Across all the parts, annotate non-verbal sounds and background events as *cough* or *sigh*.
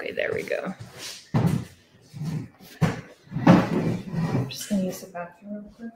Okay, there we go. Just gonna use the bathroom real quick.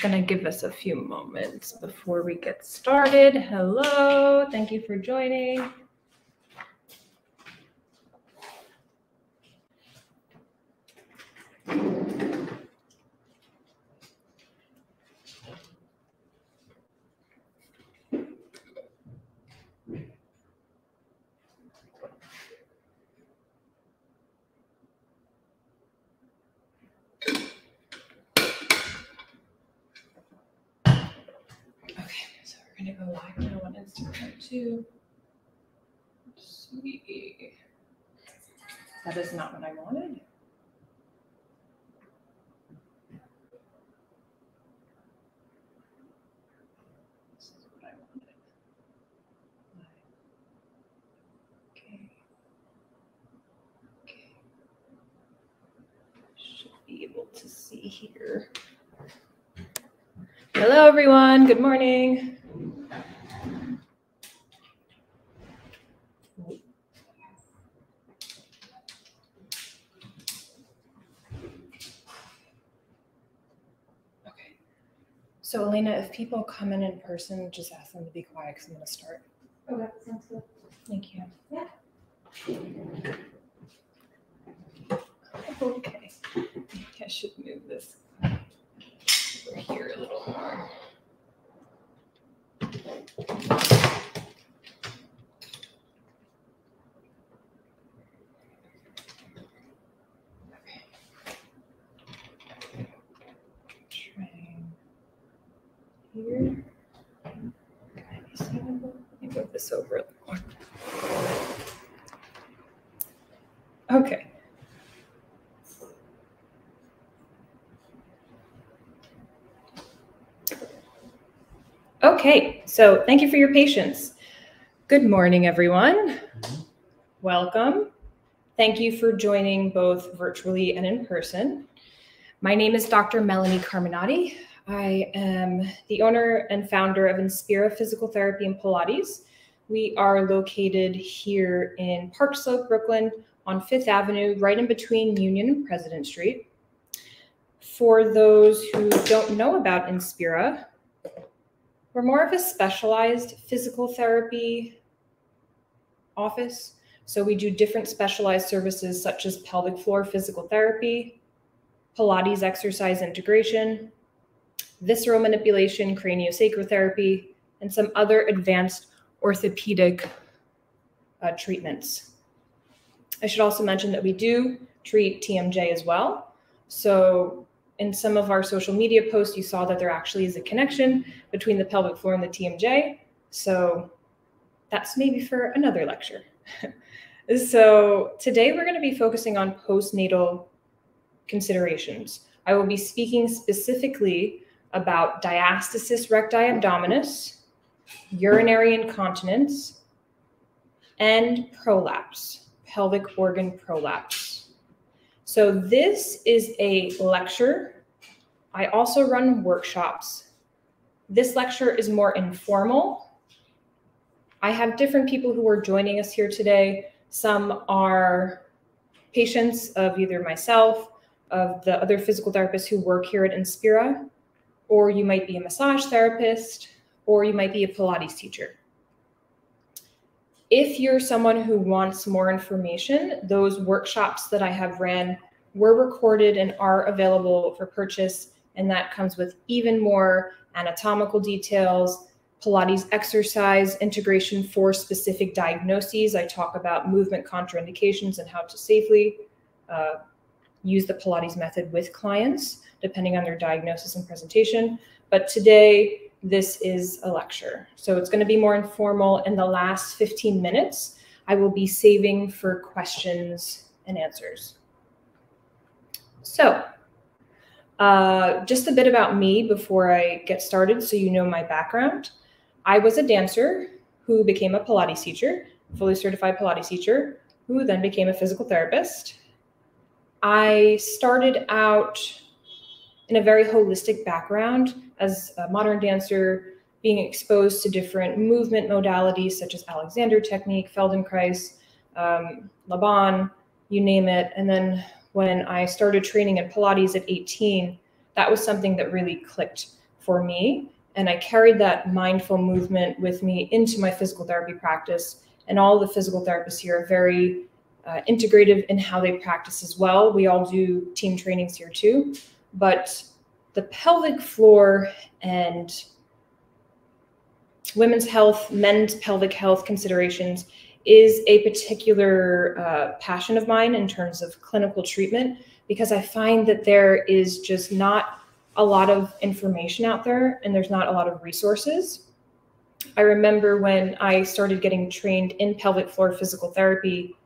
Gonna give us a few moments before we get started. Hello, thank you for joining. Okay, so we're gonna go live now on Let's see. That is not what I wanted. This is what I wanted. Okay. Okay. Should be able to see here. Hello, everyone. Good morning. So, Elena, if people come in in person, just ask them to be quiet because I'm going to start. Okay, that sounds good. Thank you. Yeah. *laughs* Okay. Maybe I should move this over here a little more. Okay. Okay, so thank you for your patience. Good morning, everyone. Welcome. Thank you for joining both virtually and in person. My name is Dr. Melanie Carminati. I am the owner and founder of Inspira Physical Therapy and Pilates. We are located here in Park Slope, Brooklyn, on Fifth Avenue, right in between Union and President Street. For those who don't know about Inspira, we're more of a specialized physical therapy office. So we do different specialized services such as pelvic floor physical therapy, Pilates exercise integration, visceral manipulation, craniosacral therapy, and some other advanced orthopedic uh, treatments. I should also mention that we do treat TMJ as well. So in some of our social media posts, you saw that there actually is a connection between the pelvic floor and the TMJ. So that's maybe for another lecture. *laughs* so today we're going to be focusing on postnatal considerations. I will be speaking specifically about diastasis recti abdominis, urinary incontinence, and prolapse, pelvic organ prolapse. So this is a lecture. I also run workshops. This lecture is more informal. I have different people who are joining us here today. Some are patients of either myself, of the other physical therapists who work here at Inspira, or you might be a massage therapist, or you might be a Pilates teacher. If you're someone who wants more information, those workshops that I have ran were recorded and are available for purchase. And that comes with even more anatomical details, Pilates exercise integration for specific diagnoses. I talk about movement contraindications and how to safely uh, use the Pilates method with clients, depending on their diagnosis and presentation. But today, this is a lecture. So it's going to be more informal. In the last 15 minutes, I will be saving for questions and answers. So, uh, just a bit about me before I get started so you know my background. I was a dancer who became a Pilates teacher, fully certified Pilates teacher, who then became a physical therapist. I started out in a very holistic background as a modern dancer, being exposed to different movement modalities such as Alexander technique, Feldenkrais, um, Laban, you name it. And then when I started training in Pilates at 18, that was something that really clicked for me. And I carried that mindful movement with me into my physical therapy practice. And all the physical therapists here are very uh, integrative in how they practice as well. We all do team trainings here too. But the pelvic floor and women's health, men's pelvic health considerations is a particular uh, passion of mine in terms of clinical treatment because I find that there is just not a lot of information out there and there's not a lot of resources. I remember when I started getting trained in pelvic floor physical therapy,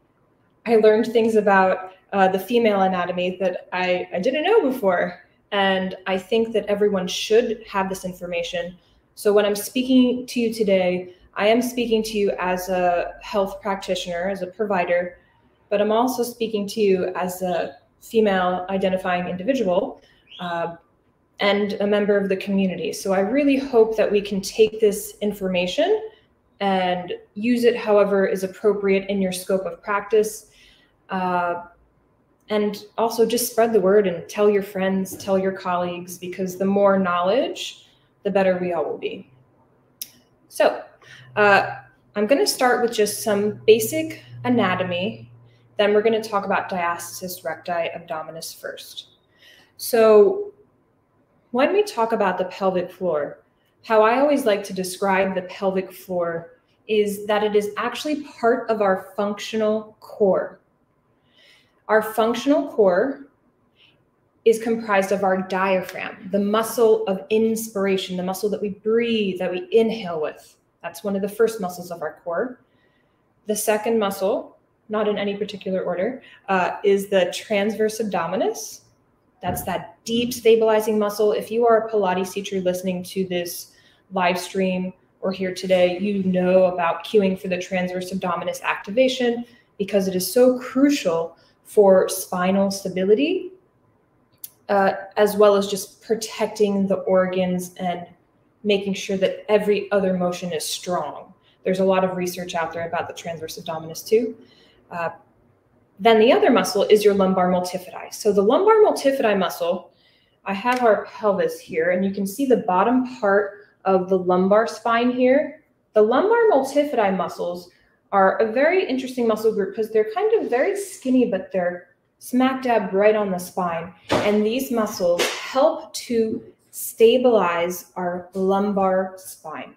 I learned things about uh, the female anatomy that I, I didn't know before. And I think that everyone should have this information. So when I'm speaking to you today, I am speaking to you as a health practitioner, as a provider, but I'm also speaking to you as a female identifying individual uh, and a member of the community. So I really hope that we can take this information and use it however is appropriate in your scope of practice. Uh, and also just spread the word and tell your friends, tell your colleagues, because the more knowledge, the better we all will be. So uh, I'm going to start with just some basic anatomy. Then we're going to talk about diastasis recti abdominis first. So when we talk about the pelvic floor, how I always like to describe the pelvic floor is that it is actually part of our functional core. Our functional core is comprised of our diaphragm, the muscle of inspiration, the muscle that we breathe, that we inhale with. That's one of the first muscles of our core. The second muscle, not in any particular order, uh, is the transverse abdominis. That's that deep stabilizing muscle. If you are a Pilates teacher listening to this live stream or here today, you know about cueing for the transverse abdominis activation because it is so crucial for spinal stability, uh, as well as just protecting the organs and making sure that every other motion is strong. There's a lot of research out there about the transverse abdominis too. Uh, then the other muscle is your lumbar multifidi. So the lumbar multifidi muscle, I have our pelvis here, and you can see the bottom part of the lumbar spine here. The lumbar multifidi muscles are a very interesting muscle group because they're kind of very skinny, but they're smack dab right on the spine. And these muscles help to stabilize our lumbar spine,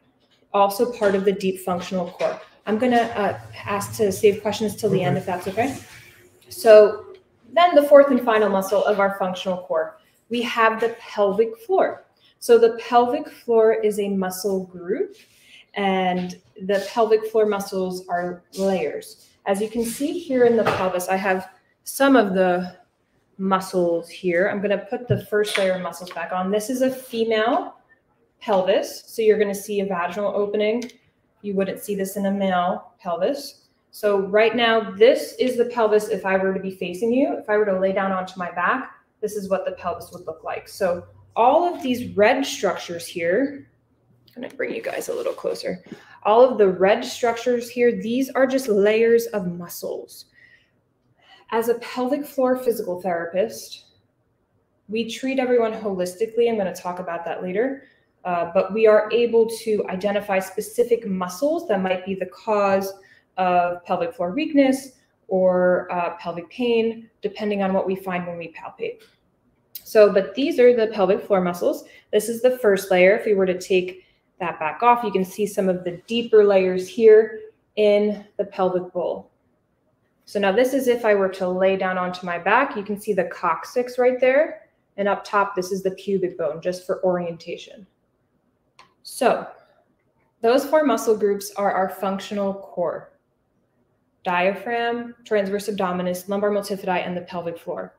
also part of the deep functional core. I'm going to uh, ask to save questions till the end, if that's okay. So then the fourth and final muscle of our functional core, we have the pelvic floor. So the pelvic floor is a muscle group and the pelvic floor muscles are layers. As you can see here in the pelvis, I have some of the muscles here. I'm going to put the first layer of muscles back on. This is a female pelvis. So you're going to see a vaginal opening. You wouldn't see this in a male pelvis. So right now, this is the pelvis if I were to be facing you. If I were to lay down onto my back, this is what the pelvis would look like. So all of these red structures here, going to bring you guys a little closer. All of the red structures here, these are just layers of muscles. As a pelvic floor physical therapist, we treat everyone holistically. I'm going to talk about that later. Uh, but we are able to identify specific muscles that might be the cause of pelvic floor weakness or uh, pelvic pain, depending on what we find when we palpate. So, but these are the pelvic floor muscles. This is the first layer. If we were to take that back off, you can see some of the deeper layers here in the pelvic bowl. So now this is if I were to lay down onto my back, you can see the coccyx right there. And up top, this is the pubic bone, just for orientation. So those four muscle groups are our functional core. Diaphragm, transverse abdominis, lumbar multifidi, and the pelvic floor.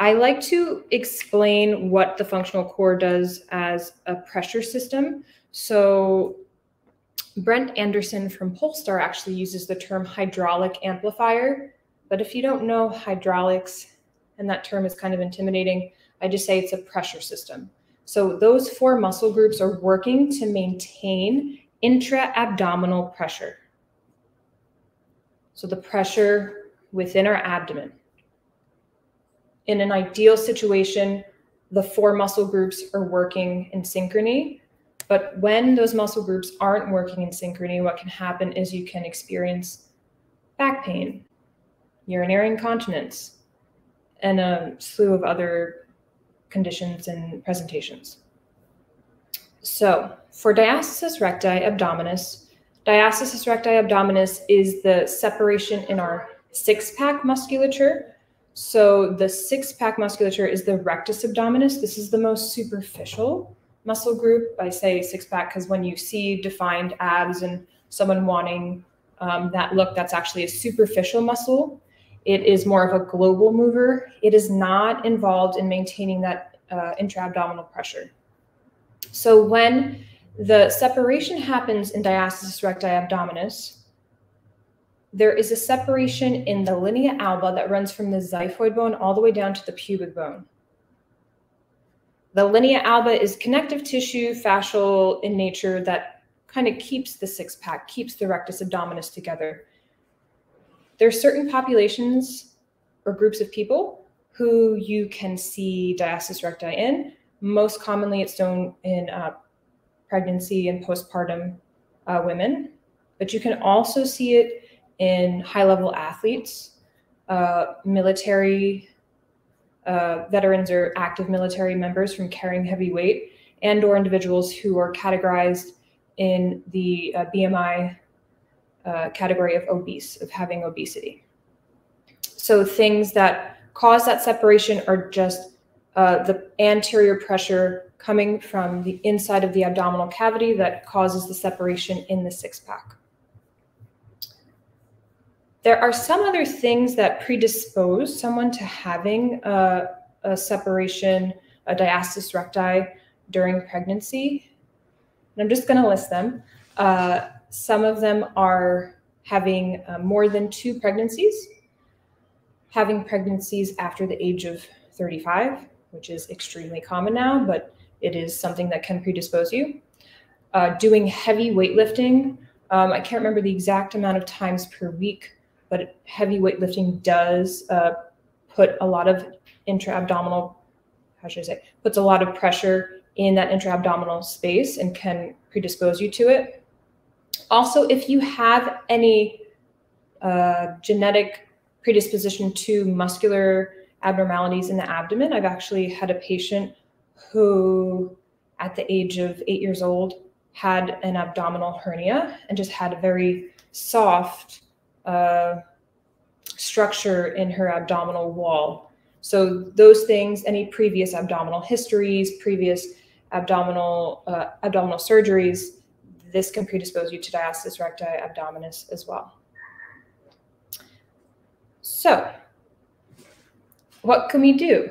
I like to explain what the functional core does as a pressure system. So Brent Anderson from Polestar actually uses the term hydraulic amplifier. But if you don't know hydraulics, and that term is kind of intimidating, I just say it's a pressure system. So those four muscle groups are working to maintain intra-abdominal pressure. So the pressure within our abdomen. In an ideal situation, the four muscle groups are working in synchrony. But when those muscle groups aren't working in synchrony, what can happen is you can experience back pain, urinary incontinence, and a slew of other conditions and presentations. So for diastasis recti abdominis, diastasis recti abdominis is the separation in our six pack musculature. So the six pack musculature is the rectus abdominis. This is the most superficial muscle group. I say six pack because when you see defined abs and someone wanting um, that look, that's actually a superficial muscle. It is more of a global mover. It is not involved in maintaining that uh, intra-abdominal pressure. So when the separation happens in diastasis recti abdominis, there is a separation in the linea alba that runs from the xiphoid bone all the way down to the pubic bone. The linea alba is connective tissue, fascial in nature, that kind of keeps the six pack, keeps the rectus abdominis together. There are certain populations or groups of people who you can see diastasis recti in. Most commonly, it's known in uh, pregnancy and postpartum uh, women, but you can also see it in high level athletes, uh, military uh, veterans or active military members from carrying heavy weight, and or individuals who are categorized in the uh, BMI uh, category of obese, of having obesity. So things that cause that separation are just uh, the anterior pressure coming from the inside of the abdominal cavity that causes the separation in the six pack. There are some other things that predispose someone to having a, a separation, a diastasis recti during pregnancy. And I'm just going to list them. Uh, some of them are having uh, more than two pregnancies, having pregnancies after the age of 35, which is extremely common now, but it is something that can predispose you. Uh, doing heavy weightlifting. Um, I can't remember the exact amount of times per week, but heavy weightlifting does uh, put a lot of intra-abdominal, how should I say, puts a lot of pressure in that intra-abdominal space and can predispose you to it. Also, if you have any uh, genetic predisposition to muscular abnormalities in the abdomen, I've actually had a patient who, at the age of eight years old, had an abdominal hernia and just had a very soft uh, structure in her abdominal wall. So those things, any previous abdominal histories, previous abdominal uh, abdominal surgeries, this can predispose you to diastasis recti abdominis as well. So what can we do?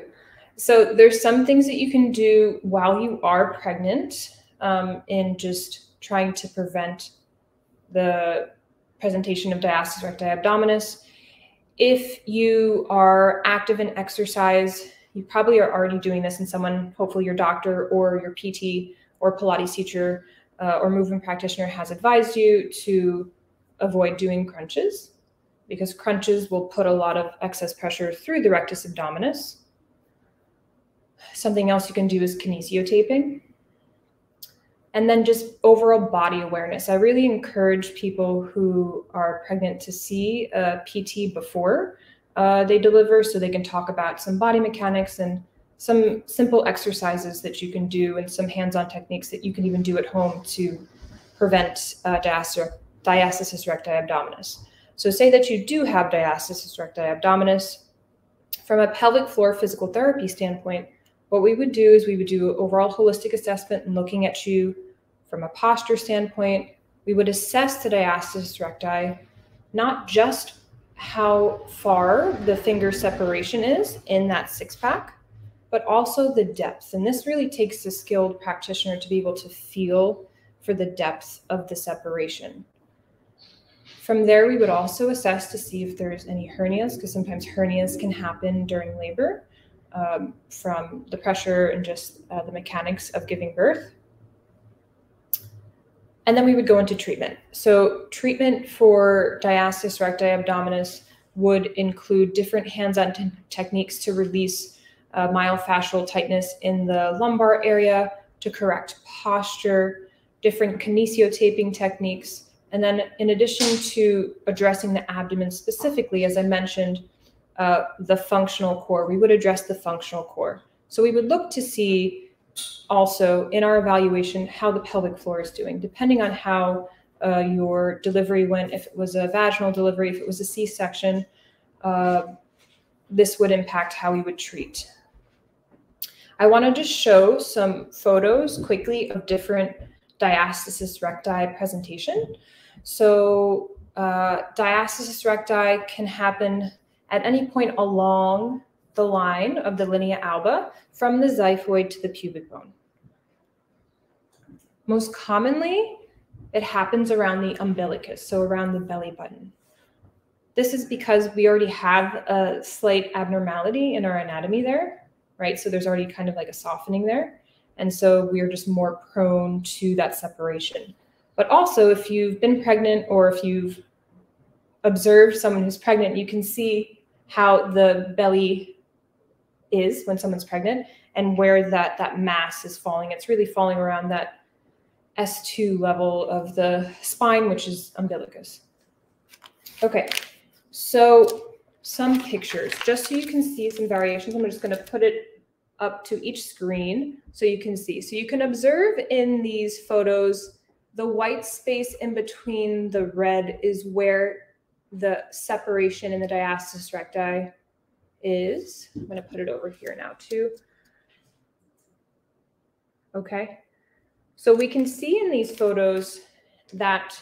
So there's some things that you can do while you are pregnant um, in just trying to prevent the presentation of diastasis recti abdominis. If you are active in exercise, you probably are already doing this, and someone, hopefully your doctor or your PT or Pilates teacher uh, or movement practitioner has advised you to avoid doing crunches because crunches will put a lot of excess pressure through the rectus abdominis. Something else you can do is kinesiotaping. And then just overall body awareness. I really encourage people who are pregnant to see a PT before uh, they deliver so they can talk about some body mechanics and some simple exercises that you can do and some hands-on techniques that you can even do at home to prevent uh, diastasis recti abdominis. So say that you do have diastasis recti abdominis. From a pelvic floor physical therapy standpoint, what we would do is we would do overall holistic assessment and looking at you from a posture standpoint. We would assess the diastasis recti, not just how far the finger separation is in that six pack, but also the depth. And this really takes a skilled practitioner to be able to feel for the depth of the separation. From there, we would also assess to see if there's any hernias, because sometimes hernias can happen during labor um, from the pressure and just uh, the mechanics of giving birth. And then we would go into treatment. So, treatment for diastasis recti abdominis would include different hands on techniques to release uh, myofascial tightness in the lumbar area, to correct posture, different kinesiotaping techniques and then in addition to addressing the abdomen specifically, as I mentioned, uh, the functional core, we would address the functional core. So we would look to see also in our evaluation how the pelvic floor is doing, depending on how uh, your delivery went, if it was a vaginal delivery, if it was a C-section, uh, this would impact how we would treat. I want to just show some photos quickly of different diastasis recti presentation. So uh, diastasis recti can happen at any point along the line of the linea alba from the xiphoid to the pubic bone. Most commonly, it happens around the umbilicus, so around the belly button. This is because we already have a slight abnormality in our anatomy there, right? So there's already kind of like a softening there. And so we're just more prone to that separation. But also, if you've been pregnant or if you've observed someone who's pregnant, you can see how the belly is when someone's pregnant and where that, that mass is falling. It's really falling around that S2 level of the spine, which is umbilicus. Okay, so some pictures, just so you can see some variations. I'm just going to put it up to each screen so you can see. So you can observe in these photos the white space in between the red is where the separation in the diastasis recti is. I'm going to put it over here now too. Okay. So we can see in these photos that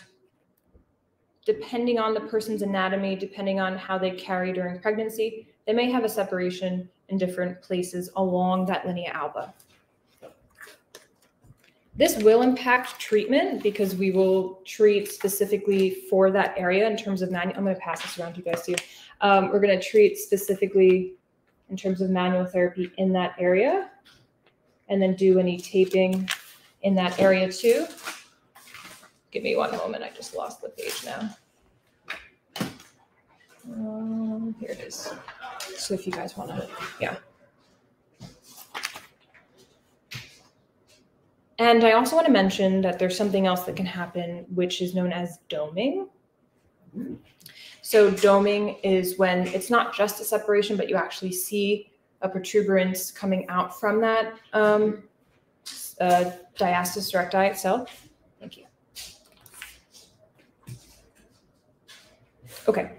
depending on the person's anatomy, depending on how they carry during pregnancy, they may have a separation in different places along that linea alba. This will impact treatment because we will treat specifically for that area in terms of manual. I'm going to pass this around to you guys too. Um, we're going to treat specifically in terms of manual therapy in that area and then do any taping in that area too. Give me one moment. I just lost the page now. Um, here it is. So if you guys want to, yeah. And I also want to mention that there's something else that can happen, which is known as doming. So, doming is when it's not just a separation, but you actually see a protuberance coming out from that um, uh, diastasis recti itself. Thank you. Okay,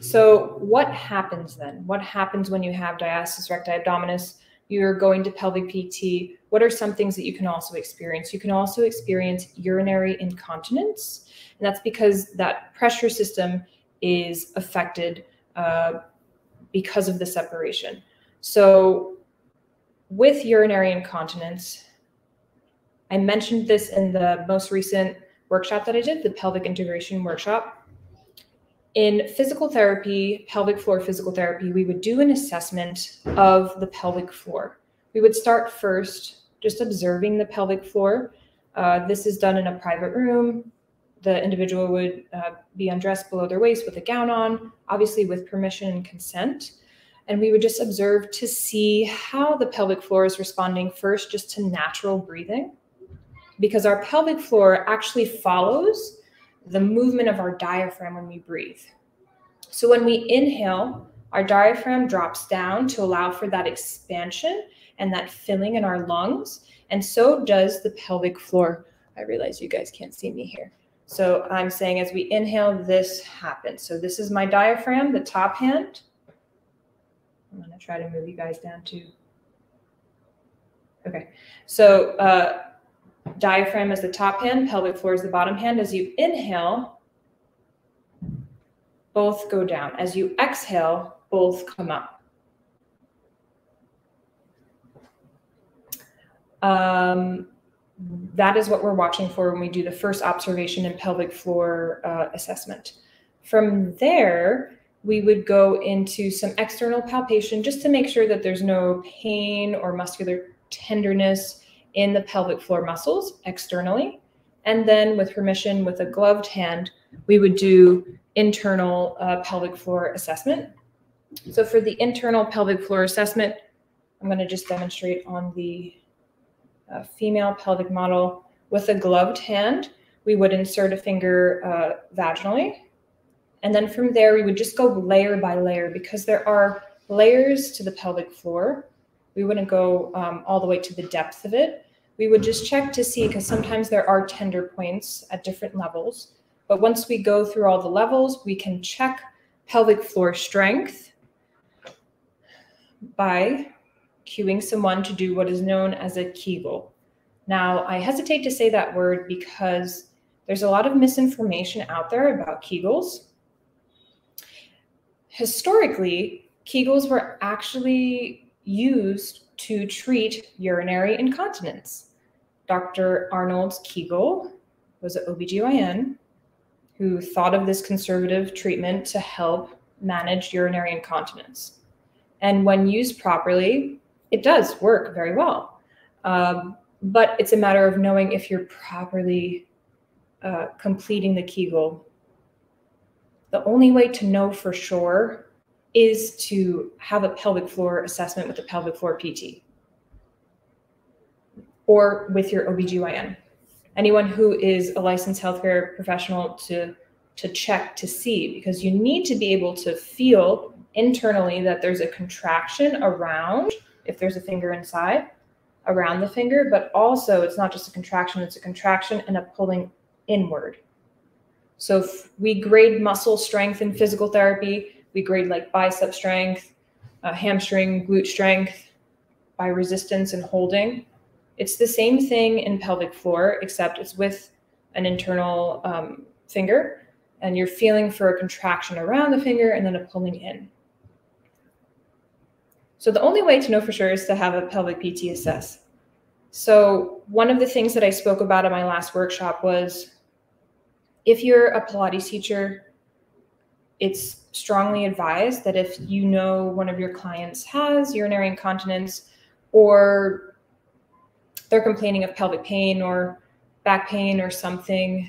so what happens then? What happens when you have diastasis recti abdominis? You're going to pelvic PT what are some things that you can also experience? You can also experience urinary incontinence, and that's because that pressure system is affected uh, because of the separation. So with urinary incontinence, I mentioned this in the most recent workshop that I did, the pelvic integration workshop. In physical therapy, pelvic floor physical therapy, we would do an assessment of the pelvic floor. We would start first just observing the pelvic floor. Uh, this is done in a private room. The individual would uh, be undressed below their waist with a gown on, obviously with permission and consent. And we would just observe to see how the pelvic floor is responding first just to natural breathing, because our pelvic floor actually follows the movement of our diaphragm when we breathe. So when we inhale, our diaphragm drops down to allow for that expansion and that filling in our lungs. And so does the pelvic floor. I realize you guys can't see me here. So I'm saying as we inhale, this happens. So this is my diaphragm, the top hand. I'm going to try to move you guys down too. Okay. So uh, diaphragm is the top hand, pelvic floor is the bottom hand. As you inhale, both go down. As you exhale, both come up. Um, that is what we're watching for when we do the first observation and pelvic floor uh, assessment. From there, we would go into some external palpation just to make sure that there's no pain or muscular tenderness in the pelvic floor muscles externally. And then, with permission, with a gloved hand, we would do internal uh, pelvic floor assessment. So, for the internal pelvic floor assessment, I'm going to just demonstrate on the uh, female pelvic model with a gloved hand. We would insert a finger uh, vaginally. And then from there, we would just go layer by layer because there are layers to the pelvic floor. We wouldn't go um, all the way to the depth of it. We would just check to see because sometimes there are tender points at different levels. But once we go through all the levels, we can check pelvic floor strength by cueing someone to do what is known as a Kegel. Now, I hesitate to say that word because there's a lot of misinformation out there about Kegels. Historically, Kegels were actually used to treat urinary incontinence. Dr. Arnold Kegel was an OBGYN who thought of this conservative treatment to help manage urinary incontinence. And when used properly, it does work very well. Um, but it's a matter of knowing if you're properly uh, completing the Kegel. The only way to know for sure is to have a pelvic floor assessment with a pelvic floor PT or with your OBGYN. Anyone who is a licensed healthcare professional to to check to see because you need to be able to feel internally that there's a contraction around if there's a finger inside around the finger, but also it's not just a contraction, it's a contraction and a pulling inward. So if we grade muscle strength in physical therapy, we grade like bicep strength, uh, hamstring, glute strength by resistance and holding. It's the same thing in pelvic floor, except it's with an internal um, finger, and you're feeling for a contraction around the finger and then a pulling in. So the only way to know for sure is to have a pelvic PT assess. So one of the things that I spoke about in my last workshop was if you're a Pilates teacher, it's strongly advise that if you know one of your clients has urinary incontinence or they're complaining of pelvic pain or back pain or something,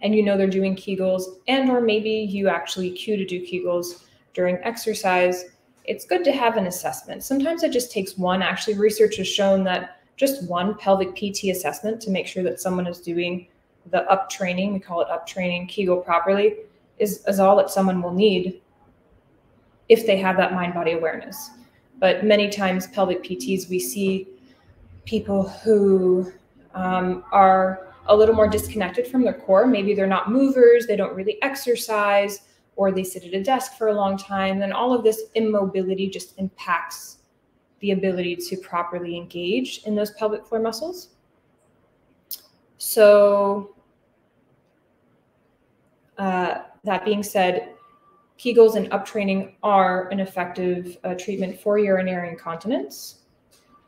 and you know they're doing Kegels, and or maybe you actually cue to do Kegels during exercise, it's good to have an assessment. Sometimes it just takes one. Actually, research has shown that just one pelvic PT assessment to make sure that someone is doing the up training, we call it up training Kegel properly, is, is all that someone will need if they have that mind body awareness. But many times, pelvic PTs, we see people who um, are a little more disconnected from their core. Maybe they're not movers, they don't really exercise, or they sit at a desk for a long time, then all of this immobility just impacts the ability to properly engage in those pelvic floor muscles. So, uh, that being said, Kegels and uptraining are an effective uh, treatment for urinary incontinence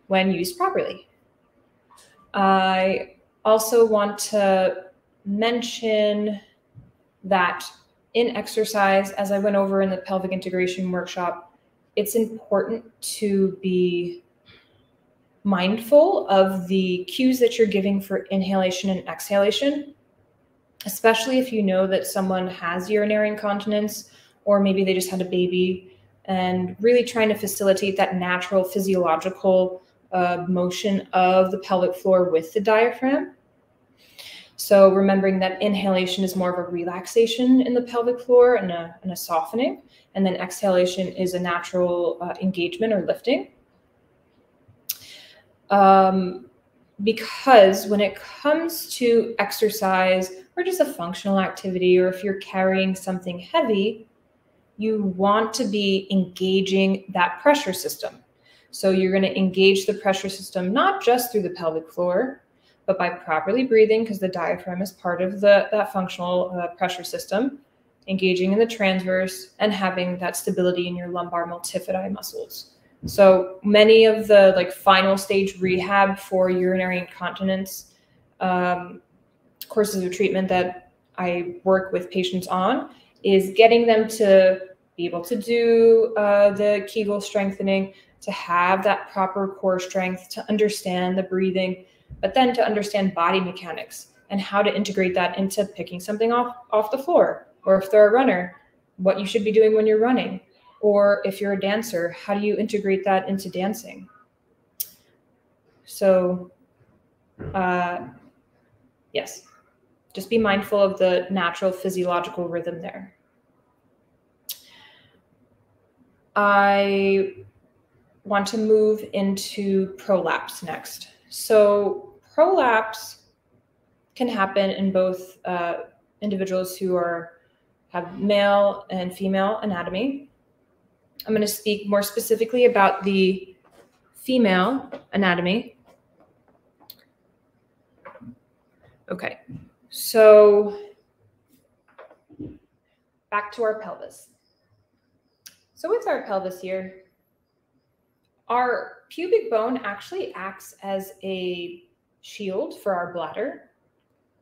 when used properly. I also want to mention that in exercise, as I went over in the pelvic integration workshop, it's important to be mindful of the cues that you're giving for inhalation and exhalation, especially if you know that someone has urinary incontinence or maybe they just had a baby, and really trying to facilitate that natural physiological uh, motion of the pelvic floor with the diaphragm. So remembering that inhalation is more of a relaxation in the pelvic floor and a, and a softening, and then exhalation is a natural uh, engagement or lifting. Um, because when it comes to exercise or just a functional activity, or if you're carrying something heavy, you want to be engaging that pressure system. So you're going to engage the pressure system not just through the pelvic floor, but by properly breathing, because the diaphragm is part of the, that functional uh, pressure system, engaging in the transverse, and having that stability in your lumbar multifidi muscles. So many of the like final stage rehab for urinary incontinence um, courses of treatment that I work with patients on is getting them to be able to do uh, the Kegel strengthening, to have that proper core strength, to understand the breathing, but then to understand body mechanics and how to integrate that into picking something off off the floor, or if they're a runner, what you should be doing when you're running, or if you're a dancer, how do you integrate that into dancing? So, uh, yes, just be mindful of the natural physiological rhythm there. I want to move into prolapse next. So prolapse can happen in both uh, individuals who are have male and female anatomy. I'm going to speak more specifically about the female anatomy. Okay, so back to our pelvis. So with our pelvis here, our pubic bone actually acts as a shield for our bladder.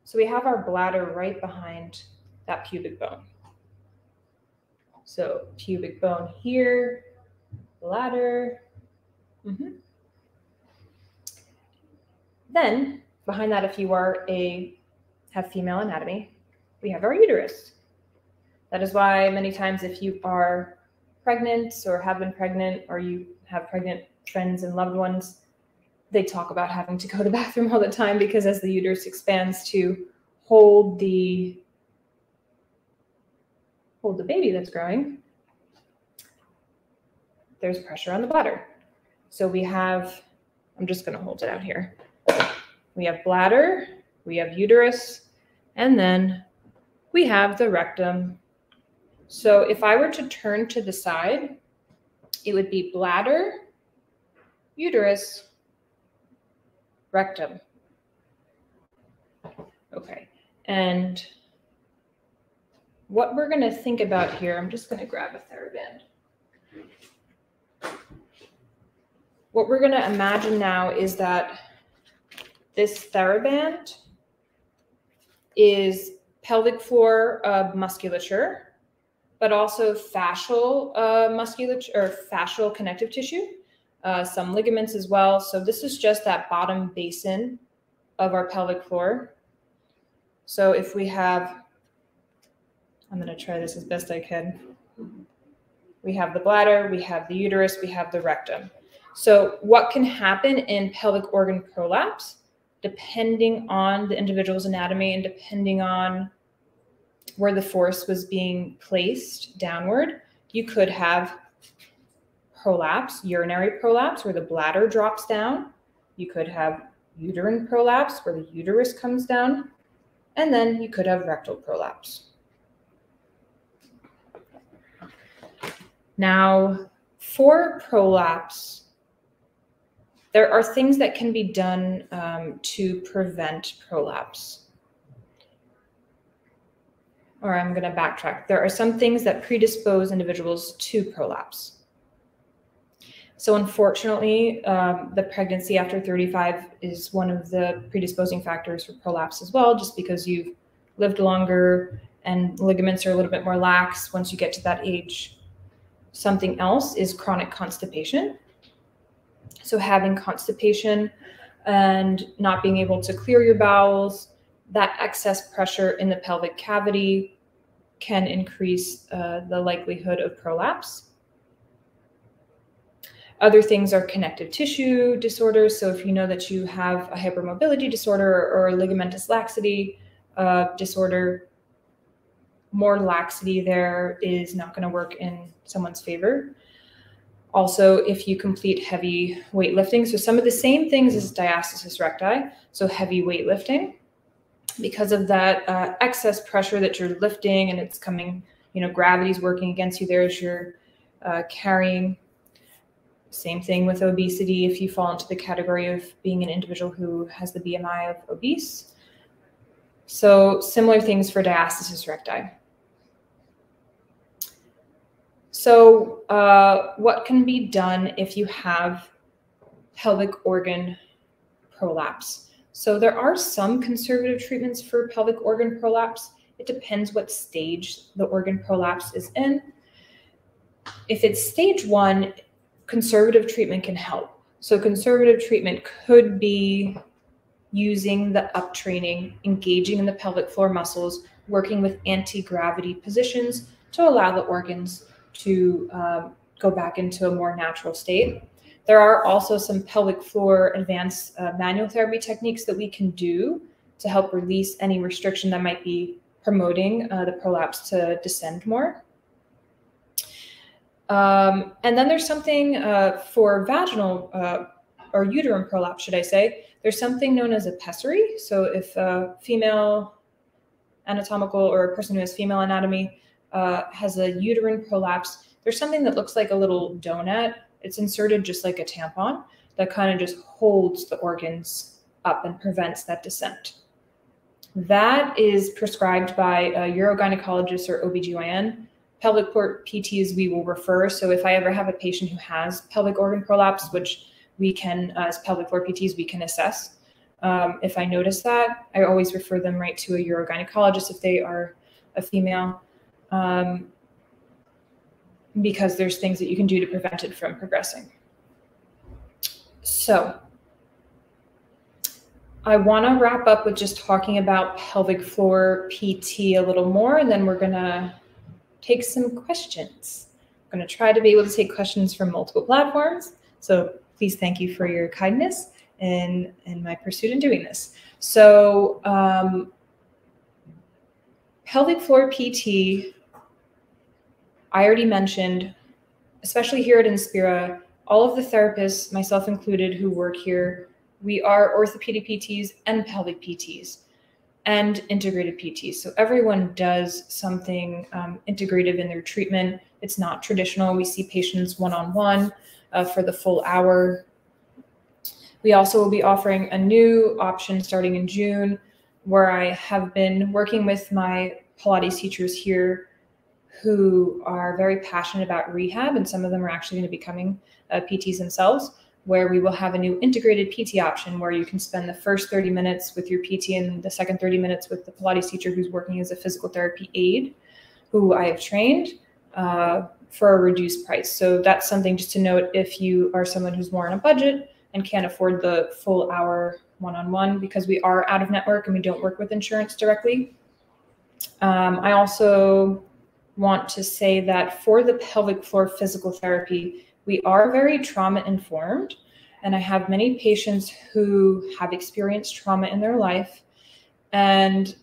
So we have our bladder right behind that pubic bone. So pubic bone here, bladder. Mm -hmm. Then behind that, if you are a have female anatomy, we have our uterus. That is why many times if you are pregnant or have been pregnant or you have pregnant friends and loved ones, they talk about having to go to the *laughs* bathroom all the time because as the uterus expands to hold the hold the baby that's growing, there's pressure on the bladder. So we have, I'm just going to hold it out here. We have bladder, we have uterus, and then we have the rectum so if I were to turn to the side, it would be bladder, uterus, rectum. Okay, and what we're going to think about here, I'm just going to grab a TheraBand. What we're going to imagine now is that this TheraBand is pelvic floor uh, musculature but also fascial uh, musculature or fascial connective tissue, uh, some ligaments as well. So this is just that bottom basin of our pelvic floor. So if we have, I'm going to try this as best I can. We have the bladder, we have the uterus, we have the rectum. So what can happen in pelvic organ prolapse, depending on the individual's anatomy and depending on where the force was being placed downward, you could have prolapse, urinary prolapse, where the bladder drops down. You could have uterine prolapse, where the uterus comes down. And then you could have rectal prolapse. Now, for prolapse, there are things that can be done um, to prevent prolapse. or I'm going to backtrack. There are some things that predispose individuals to prolapse. So unfortunately, um, the pregnancy after 35 is one of the predisposing factors for prolapse as well, just because you've lived longer and ligaments are a little bit more lax once you get to that age. Something else is chronic constipation. So having constipation and not being able to clear your bowels, that excess pressure in the pelvic cavity can increase uh, the likelihood of prolapse. Other things are connective tissue disorders. So if you know that you have a hypermobility disorder or ligamentous laxity uh, disorder, more laxity there is not going to work in someone's favor. Also, if you complete heavy weightlifting, so some of the same things as diastasis recti, so heavy weightlifting, because of that uh, excess pressure that you're lifting and it's coming, you know, gravity's working against you there as you're uh, carrying. Same thing with obesity. If you fall into the category of being an individual who has the BMI of obese. So similar things for diastasis recti. So uh, what can be done if you have pelvic organ prolapse? So there are some conservative treatments for pelvic organ prolapse. It depends what stage the organ prolapse is in. If it's stage one, conservative treatment can help. So conservative treatment could be using the up training, engaging in the pelvic floor muscles, working with anti-gravity positions to allow the organs to um, go back into a more natural state. There are also some pelvic floor advanced uh, manual therapy techniques that we can do to help release any restriction that might be promoting uh, the prolapse to descend more. Um, and then there's something uh, for vaginal uh, or uterine prolapse, should I say. There's something known as a pessary. So if a female anatomical or a person who has female anatomy uh, has a uterine prolapse, there's something that looks like a little donut it's inserted just like a tampon that kind of just holds the organs up and prevents that descent. That is prescribed by a urogynecologist or OBGYN. Pelvic port PTs we will refer. So if I ever have a patient who has pelvic organ prolapse, which we can, uh, as pelvic floor PTs, we can assess. Um, if I notice that, I always refer them right to a urogynecologist if they are a female. Um, because there's things that you can do to prevent it from progressing. So I want to wrap up with just talking about pelvic floor PT a little more, and then we're going to take some questions. I'm going to try to be able to take questions from multiple platforms. So please thank you for your kindness in, in my pursuit in doing this. So um, pelvic floor PT I already mentioned, especially here at Inspira, all of the therapists, myself included, who work here, we are orthopedic PTs and pelvic PTs and integrated PTs. So everyone does something um, integrative in their treatment. It's not traditional. We see patients one on one for the full hour. We also will be offering a new option starting in June where I have been working with my Pilates teachers here who are very passionate about rehab, and some of them are actually going to be becoming uh, PTs themselves, where we will have a new integrated PT option where you can spend the first 30 minutes with your PT and the second 30 minutes with the Pilates teacher who's working as a physical therapy aide, who I have trained uh, for a reduced price. So that's something just to note if you are someone who's more on a budget and can't afford the full hour one on one because we are out of network and we don't work with insurance directly. Um, I also want to say that for the pelvic floor physical therapy, we are very trauma informed. And I have many patients who have experienced trauma in their life. And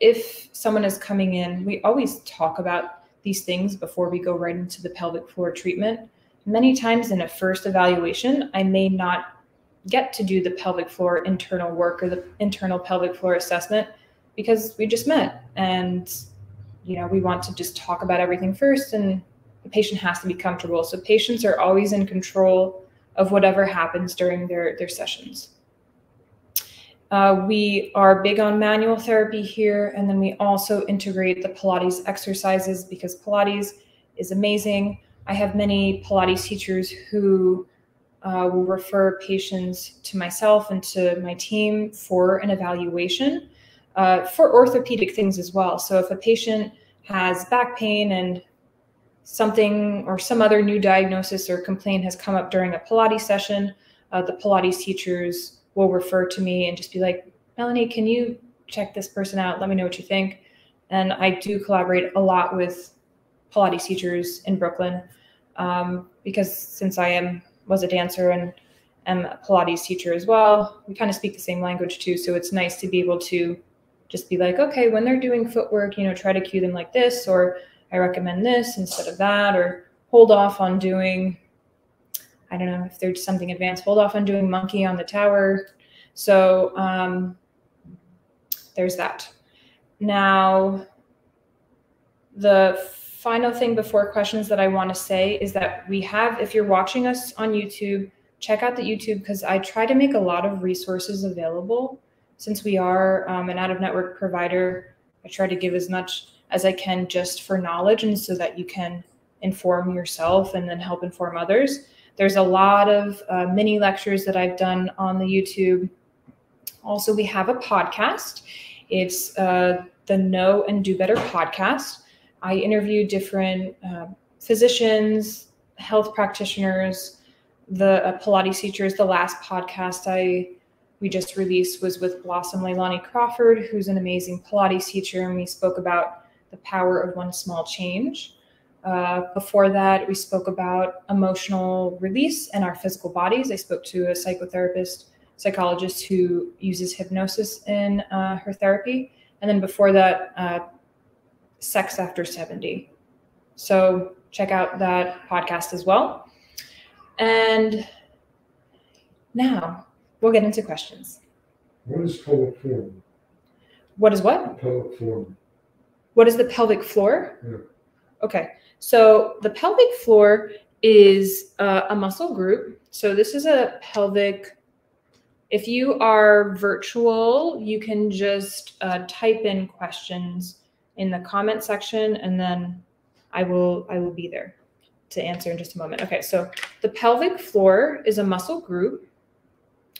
if someone is coming in, we always talk about these things before we go right into the pelvic floor treatment. Many times in a first evaluation, I may not get to do the pelvic floor internal work or the internal pelvic floor assessment because we just met and you know, we want to just talk about everything first and the patient has to be comfortable. So patients are always in control of whatever happens during their, their sessions. Uh, we are big on manual therapy here, and then we also integrate the Pilates exercises because Pilates is amazing. I have many Pilates teachers who uh, will refer patients to myself and to my team for an evaluation uh, for orthopedic things as well. So if a patient has back pain and something or some other new diagnosis or complaint has come up during a Pilates session, uh, the Pilates teachers will refer to me and just be like, Melanie, can you check this person out? Let me know what you think. And I do collaborate a lot with Pilates teachers in Brooklyn um, because since I am was a dancer and am a Pilates teacher as well, we kind of speak the same language too. So it's nice to be able to just be like, okay, when they're doing footwork, you know, try to cue them like this, or I recommend this instead of that, or hold off on doing, I don't know if there's something advanced, hold off on doing monkey on the tower. So um, there's that. Now, the final thing before questions that I want to say is that we have, if you're watching us on YouTube, check out the YouTube because I try to make a lot of resources available since we are um, an out of network provider, I try to give as much as I can just for knowledge and so that you can inform yourself and then help inform others. There's a lot of uh, mini lectures that I've done on the YouTube. Also, we have a podcast. It's uh, the Know and Do Better podcast. I interview different uh, physicians, health practitioners, the uh, Pilates teachers. The last podcast I we just released was with Blossom Leilani Crawford, who's an amazing Pilates teacher, and we spoke about the power of one small change. Uh, before that, we spoke about emotional release and our physical bodies. I spoke to a psychotherapist, psychologist who uses hypnosis in uh, her therapy. And then before that, uh, sex after 70. So check out that podcast as well. And now we'll get into questions. What is pelvic floor? What is what? Pelvic floor. What is the pelvic floor? Yeah. Okay. So the pelvic floor is uh, a muscle group. So this is a pelvic. If you are virtual, you can just uh, type in questions in the comment section, and then I will I will be there to answer in just a moment. Okay. So the pelvic floor is a muscle group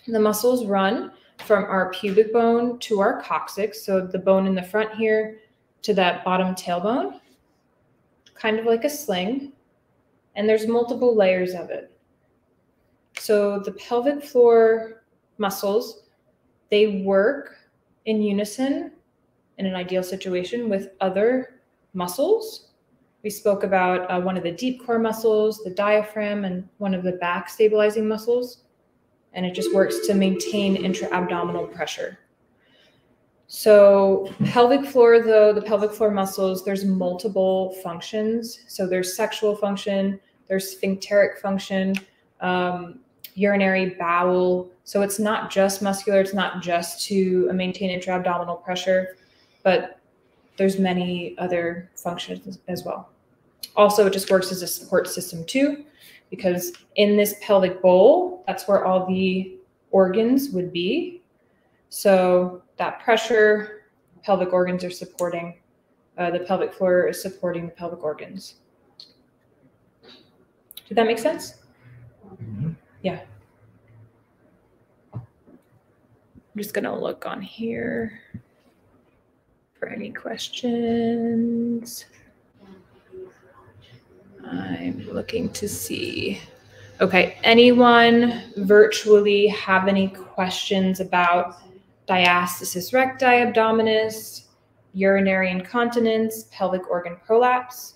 the muscles run from our pubic bone to our coccyx, so the bone in the front here to that bottom tailbone, kind of like a sling. And there's multiple layers of it. So the pelvic floor muscles, they work in unison in an ideal situation with other muscles. We spoke about uh, one of the deep core muscles, the diaphragm, and one of the back stabilizing muscles and it just works to maintain intra-abdominal pressure. So pelvic floor, though, the pelvic floor muscles, there's multiple functions. So there's sexual function, there's sphincteric function, um, urinary bowel. So it's not just muscular, it's not just to maintain intra-abdominal pressure, but there's many other functions as well. Also, it just works as a support system too because in this pelvic bowl, that's where all the organs would be. So that pressure, pelvic organs are supporting, uh, the pelvic floor is supporting the pelvic organs. Did that make sense? Mm-hmm. Yeah. I'm just going to look on here for any questions. I'm looking to see. Okay, anyone virtually have any questions about diastasis recti abdominis, urinary incontinence, pelvic organ prolapse?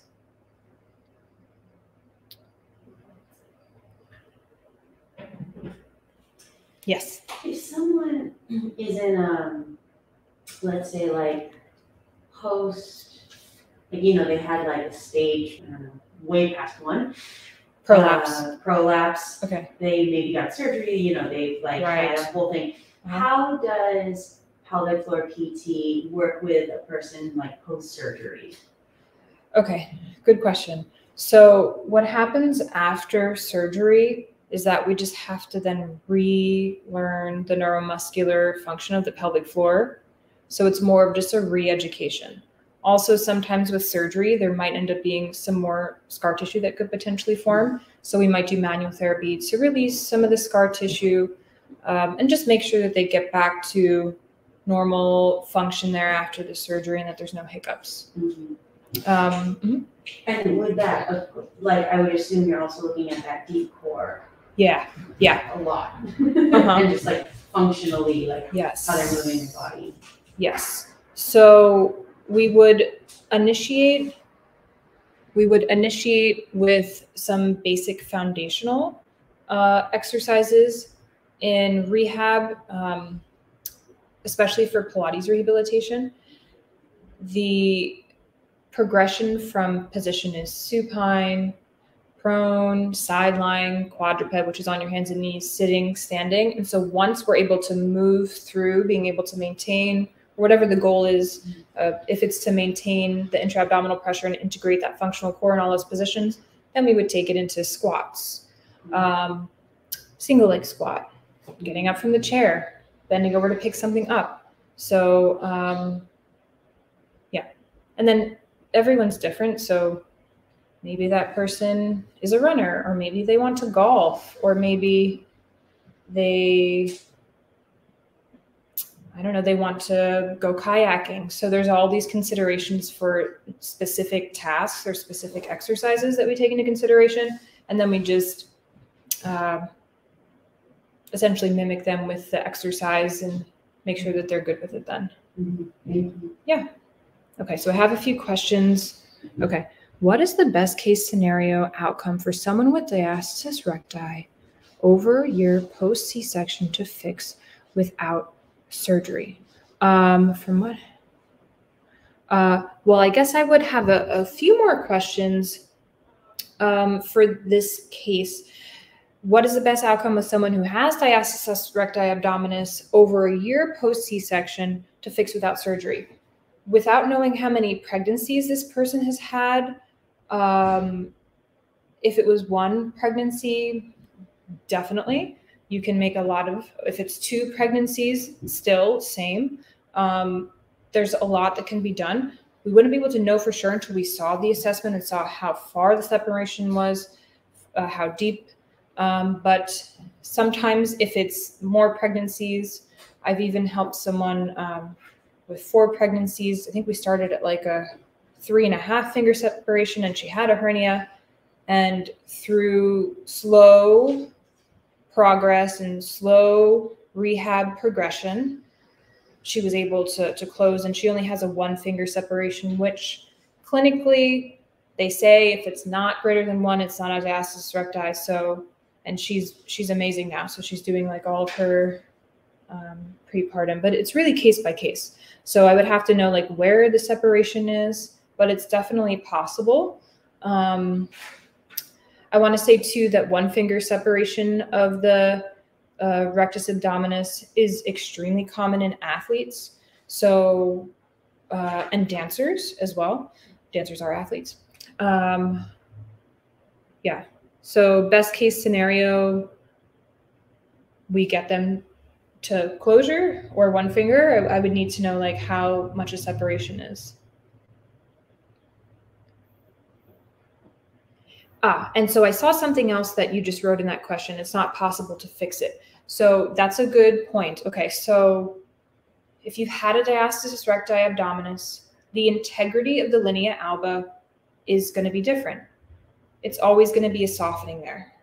Yes. If someone is in um, let's say like post, like, you know, they had like a stage, I don't know, way past one. Prolapse. Uh, prolapse. Okay. They maybe got surgery, you know, they've like Right. had a whole thing. Uh-huh. How does pelvic floor PT work with a person like post surgery? Okay, good question. So, what happens after surgery is that we just have to then relearn the neuromuscular function of the pelvic floor. So it's more of just a re education. Also, sometimes with surgery, there might end up being some more scar tissue that could potentially form. So we might do manual therapy to release some of the scar tissue um, and just make sure that they get back to normal function there after the surgery and that there's no hiccups. Mhm. Um, mhm. And with that, uh, like, I would assume you're also looking at that deep core Yeah, yeah, a lot. *laughs* Uh-huh. And just like functionally, like yes. how they're moving your body. Yes. So we would initiate we would initiate with some basic foundational uh, exercises in rehab, um, especially for Pilates rehabilitation. The progression from position is supine, prone, side lying, quadruped, which is on your hands and knees, sitting, standing. And so once we're able to move through being able to maintain whatever the goal is, uh, if it's to maintain the intra-abdominal pressure and integrate that functional core in all those positions, then we would take it into squats, um, single leg squat, getting up from the chair, bending over to pick something up. So um, yeah, and then everyone's different. So maybe that person is a runner, or maybe they want to golf, or maybe they I don't know, they want to go kayaking. So there's all these considerations for specific tasks or specific exercises that we take into consideration. And then we just uh, essentially mimic them with the exercise and make sure that they're good with it then. Yeah. Okay, so I have a few questions. Okay, what is the best case scenario outcome for someone with diastasis recti over a year post C section to fix without surgery? Um, from what? Uh, well, I guess I would have a, a few more questions um, for this case. What is the best outcome with someone who has diastasis recti abdominis over a year post C section to fix without surgery? Without knowing how many pregnancies this person has had, um, if it was one pregnancy, definitely you can make a lot of if it's two pregnancies still same. Um, there's a lot that can be done. We wouldn't be able to know for sure until we saw the assessment and saw how far the separation was uh, how deep. Um, but sometimes if it's more pregnancies i've even helped someone um, with four pregnancies. I think we started at like a three and a half finger separation and she had a hernia. And through slow progress and slow rehab progression, she was able to, to close and she only has a one finger separation, which clinically they say if it's not greater than one, it's not a diastasis recti. So, and she's, she's amazing now. So she's doing like all of her um, prepartum, but it's really case by case. So I would have to know like where the separation is, but it's definitely possible. Um, I want to say too that one finger separation of the uh, rectus abdominis is extremely common in athletes. So, uh, and dancers as well. Dancers are athletes. Um, yeah. So, best case scenario, we get them to closure or one finger. I, I would need to know like how much a separation is. Ah, and so I saw something else that you just wrote in that question. It's not possible to fix it. So that's a good point. Okay, so if you've had a diastasis recti abdominis, the integrity of the linea alba is going to be different. It's always going to be a softening there.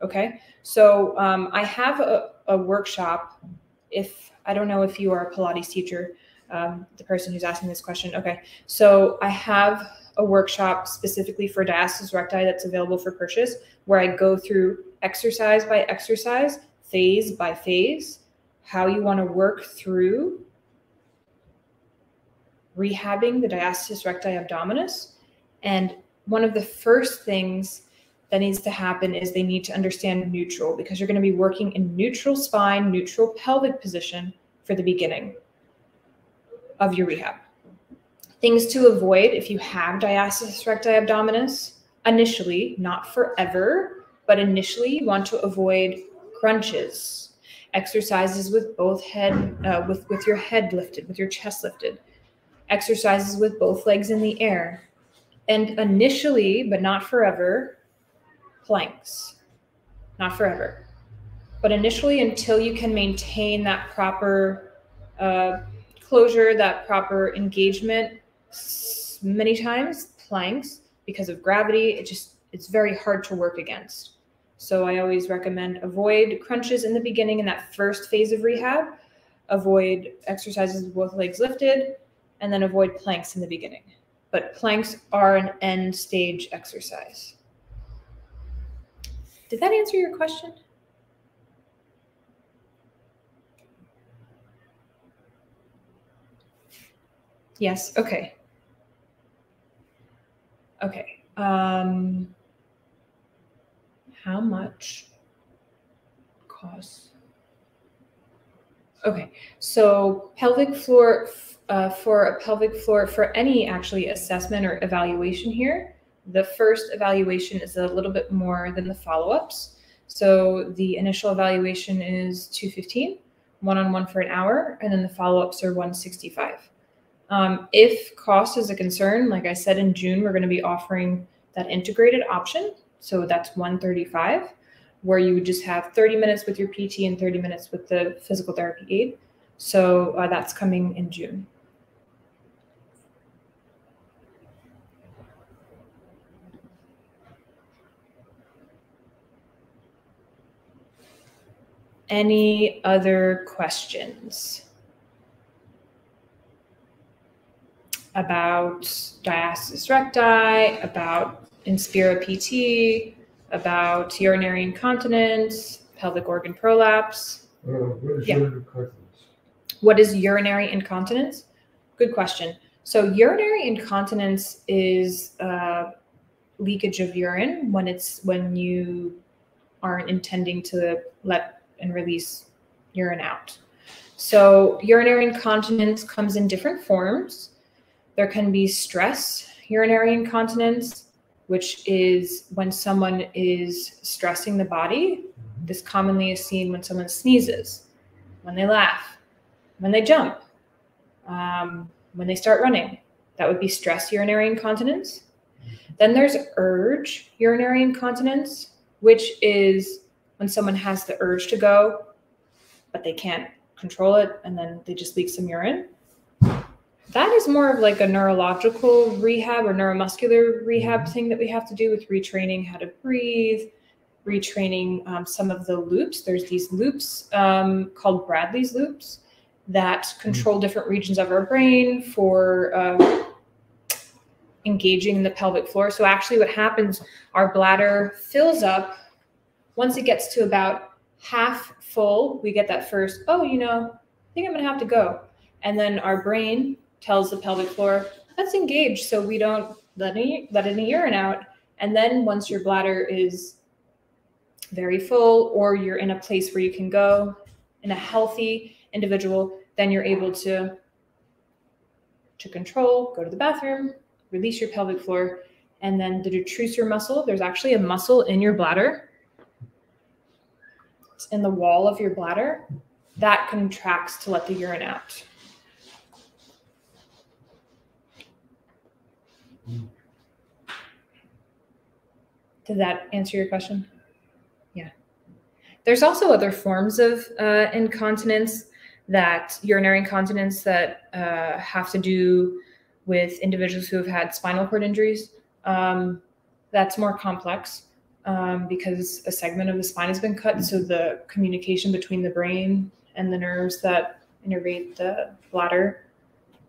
Okay, so um, I have a, a, workshop. If I don't know if you are a Pilates teacher, um, the person who's asking this question. Okay, so I have a workshop specifically for diastasis recti that's available for purchase where I go through exercise by exercise, phase by phase, how you want to work through rehabbing the diastasis recti abdominis. And one of the first things that needs to happen is they need to understand neutral because you're going to be working in neutral spine, neutral pelvic position for the beginning of your rehab. Things to avoid if you have diastasis recti abdominis. Initially, not forever, but initially you want to avoid crunches, exercises with both head, uh, with, with your head lifted, with your chest lifted, exercises with both legs in the air, and initially, but not forever, planks. Not forever, but initially until you can maintain that proper uh, closure, that proper engagement many times, planks, because of gravity, it just, it's very hard to work against. So I always recommend avoid crunches in the beginning in that first phase of rehab, avoid exercises with both legs lifted, and then avoid planks in the beginning. But planks are an end stage exercise. Did that answer your question? Yes, okay. Okay. Um, how much costs? Okay, so pelvic floor uh, for a pelvic floor for any actually assessment or evaluation here, the first evaluation is a little bit more than the follow-ups. So the initial evaluation is 215, one-on-one for an hour, and then the follow-ups are 165. Um, if cost is a concern, like I said in June, we're going to be offering that integrated option. So that's 135, where you would just have 30 minutes with your PT and 30 minutes with the physical therapy aid. So uh, that's coming in June. Any other questions? About diastasis recti, about Inspira PT, about urinary incontinence, pelvic organ prolapse. Uh, what is Yeah. urinary incontinence? What is urinary incontinence? Good question. So, urinary incontinence is uh, leakage of urine when it's when you aren't intending to let and release urine out. So, urinary incontinence comes in different forms. There can be stress urinary incontinence, which is when someone is stressing the body. This commonly is seen when someone sneezes, when they laugh, when they jump, um, when they start running. That would be stress urinary incontinence. Then there's urge urinary incontinence, which is when someone has the urge to go, but they can't control it, and then they just leak some urine. That is more of like a neurological rehab or neuromuscular rehab thing that we have to do with retraining how to breathe, retraining um, some of the loops. There's these loops um, called Bradley's loops that control different regions of our brain for uh, engaging in the pelvic floor. So actually, what happens, our bladder fills up. Once it gets to about half full, we get that first, oh, you know, I think I'm gonna have to go. And then our brain tells the pelvic floor, let's engage so we don't let any let any urine out. And then once your bladder is very full or you're in a place where you can go in a healthy individual, then you're able to to control, go to the bathroom, release your pelvic floor, and then the detrusor muscle, there's actually a muscle in your bladder. It's in the wall of your bladder that contracts to let the urine out. Did that answer your question? Yeah. There's also other forms of uh, incontinence that urinary incontinence that uh, have to do with individuals who have had spinal cord injuries. Um, that's more complex um, because a segment of the spine has been cut. So the communication between the brain and the nerves that innervate the bladder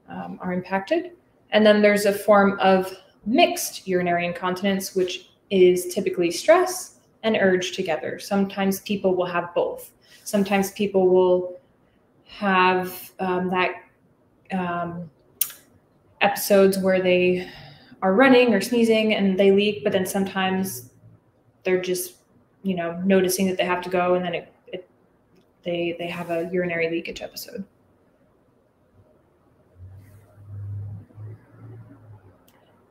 um, are impacted. And then there's a form of mixed urinary incontinence, which is typically stress and urge together. Sometimes people will have both. Sometimes people will have um, that um, episodes where they are running or sneezing and they leak, but then sometimes they're just, you know, noticing that they have to go and then it, it they they have a urinary leakage episode.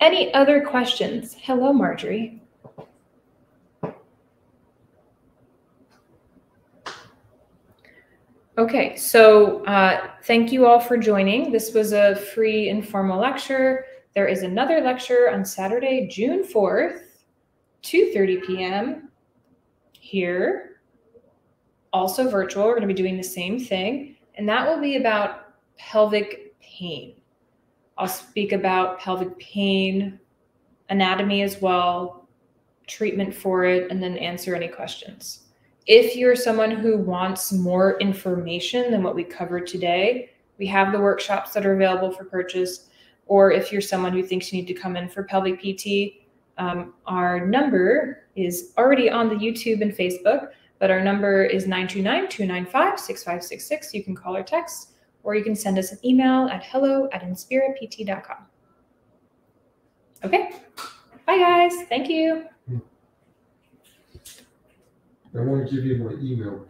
Any other questions? Hello, Marjorie. Okay, so uh, thank you all for joining. This was a free informal lecture. There is another lecture on Saturday, June 4th, 2.30 p.m. here, also virtual. We're gonna be doing the same thing, and that will be about pelvic pain. I'll speak about pelvic pain, anatomy as well, treatment for it, and then answer any questions. If you're someone who wants more information than what we covered today, we have the workshops that are available for purchase. Or if you're someone who thinks you need to come in for pelvic PT, um, our number is already on the YouTube and Facebook, but our number is 929 295 6566. You can call or text, or you can send us an email at hello at inspirapt.com. Okay. Bye, guys. Thank you. I want to give you my email.